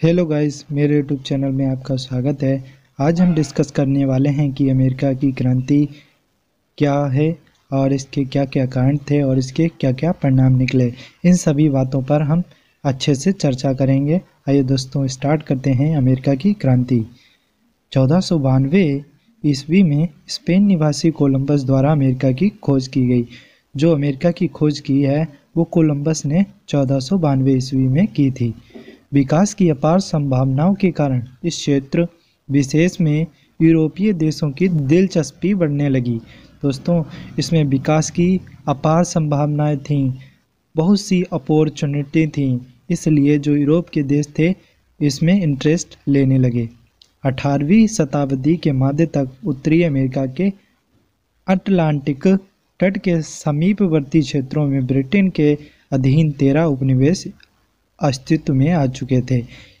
Hello guys मेरे YouTube channel में आपका स्वागत है। आज हम डिस्कस करने वाले हैं कि अमेरिका की क्रांति क्या है और इसके क्या क्या कारण थे और इसके क्या क्या परिणाम निकले। इन सभी बातों पर हम अच्छे से चर्चा करेंगे। आइए दोस्तों स्टार्ट करते हैं अमेरिका की क्रांति। चौदह सौ बानवे ईस्वी में स्पेन निवासी कोलंबस द्वारा अमेरिका की खोज की गई। जो अमेरिका की खोज की है, वो कोलंबस ने चौदह सौ बानवे ईस्वी में की थी। विकास की अपार संभावनाओं के कारण इस क्षेत्र, विशेष में यूरोपीय देशों की दिलचस्पी बढ़ने लगी। दोस्तों, इसमें विकास की अपार संभावनाएँ थीं, बहुत सी अपॉर्चुनिटी थीं, इसलिए जो यूरोप के देश थे, इसमें इंटरेस्ट लेने लगे। अठारहवीं शताब्दी के मध्य तक उत्तरी अमेरिका के अटलांटिक तट के समीपवर्ती क्षेत्रों में ब्रिटेन के अधीन तेरह उपनिवेश अस्तित्व में आ चुके थे।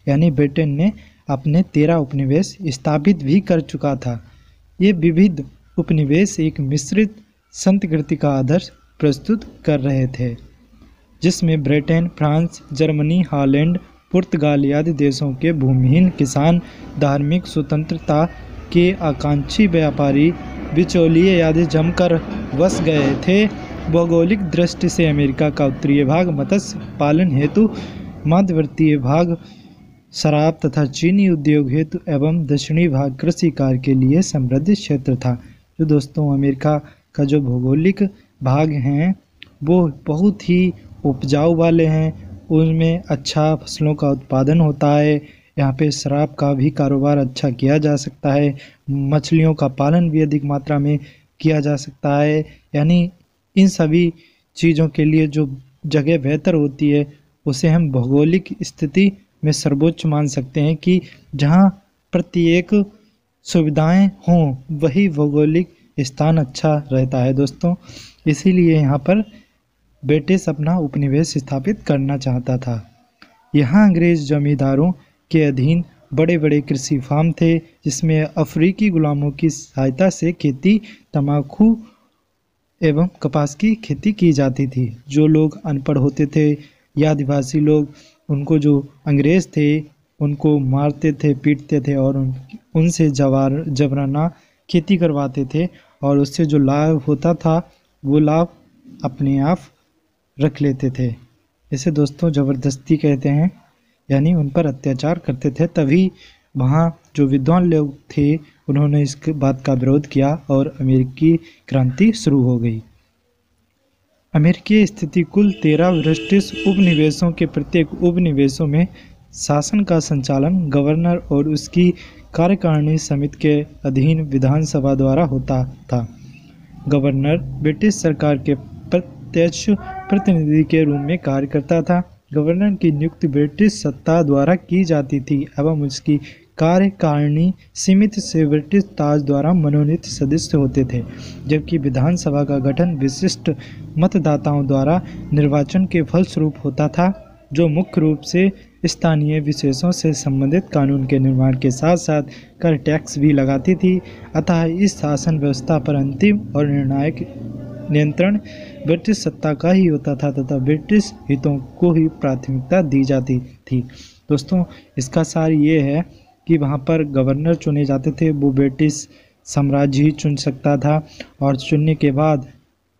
यानी ब्रिटेन ने अपने तेरह उपनिवेश स्थापित भी कर चुका था। ये विविध उपनिवेश एक मिश्रित संतकृति का आदर्श प्रस्तुत कर रहे थे, जिसमें ब्रिटेन, फ्रांस, जर्मनी, हॉलैंड, पुर्तगाल आदि देशों के भूमिहीन किसान, धार्मिक स्वतंत्रता के आकांक्षी व्यापारी, बिचौलिए आदि जमकर बस गए थे। भौगोलिक दृष्टि से अमेरिका का उत्तरीय भाग मत्स्य पालन हेतु मध्यवर्तीय भाग, शराब तथा चीनी उद्योग हेतु एवं दक्षिणी भाग कृषि कार्य के लिए समृद्ध क्षेत्र था। जो दोस्तों, अमेरिका का जो भौगोलिक भाग हैं, वो बहुत ही उपजाऊ वाले हैं। उनमें अच्छा फ़सलों का उत्पादन होता है। यहाँ पे शराब का भी कारोबार अच्छा किया जा सकता है। मछलियों का पालन भी अधिक मात्रा में किया जा सकता है। यानी इन सभी चीज़ों के लिए जो जगह बेहतर होती है उसे हम भौगोलिक स्थिति में सर्वोच्च मान सकते हैं कि जहाँ प्रत्येक सुविधाएँ हों, वही भौगोलिक स्थान अच्छा रहता है। दोस्तों, इसीलिए यहाँ पर ब्रिटिश अपना उपनिवेश स्थापित करना चाहता था। यहाँ अंग्रेज़ जमींदारों के अधीन बड़े बड़े कृषि फार्म थे, जिसमें अफ्रीकी गुलामों की सहायता से खेती, तम्बाकू एवं कपास की खेती की जाती थी। जो लोग अनपढ़ होते थे या आदिवासी लोग उनको जो अंग्रेज़ थे, उनको मारते थे, पीटते थे और उन, उनसे जवार, जबराना खेती करवाते थे और उससे जो लाभ होता था, वो लाभ अपने आप रख लेते थे। इसे दोस्तों ज़बरदस्ती कहते हैं, यानी उन पर अत्याचार करते थे। तभी वहाँ जो विद्वान लोग थे, उन्होंने इस बात का विरोध किया और अमेरिकी क्रांति शुरू हो गई। अमेरिकी स्थिति कुल तेरह ब्रिटिश उपनिवेशों के प्रत्येक उपनिवेशों में शासन का संचालन गवर्नर और उसकी कार्यकारिणी समिति के अधीन विधानसभा द्वारा होता था। गवर्नर ब्रिटिश सरकार के प्रत्यक्ष प्रतिनिधि के रूप में कार्य करता था। गवर्नर की नियुक्ति ब्रिटिश सत्ता द्वारा की जाती थी। एवं उसकी कार्यकारिणी सीमित से ब्रिटिश ताज द्वारा मनोनीत सदस्य होते थे, जबकि विधानसभा का गठन विशिष्ट मतदाताओं द्वारा निर्वाचन के फलस्वरूप होता था, जो मुख्य रूप से स्थानीय विशेषों से संबंधित कानून के निर्माण के साथ साथ कर टैक्स भी लगाती थी। अतः इस शासन व्यवस्था पर अंतिम और निर्णायक नियंत्रण ब्रिटिश सत्ता का ही होता था तथा ब्रिटिश हितों को ही प्राथमिकता दी जाती थी। दोस्तों, इसका सार ये है कि वहाँ पर गवर्नर चुने जाते थे, वो ब्रिटिश साम्राज्य ही चुन सकता था और चुनने के बाद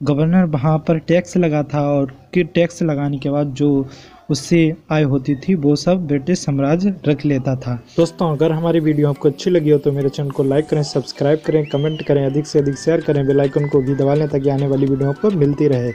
गवर्नर वहाँ पर टैक्स लगा था और कि टैक्स लगाने के बाद जो उससे आय होती थी, वो सब ब्रिटिश साम्राज्य रख लेता था। दोस्तों, अगर हमारी वीडियो आपको अच्छी लगी हो तो मेरे चैनल को लाइक करें, सब्सक्राइब करें, कमेंट करें, अधिक से अधिक शेयर करें, बेल आइकन को भी दबा लें, ताकि आने वाली वीडियो आपको मिलती रहे।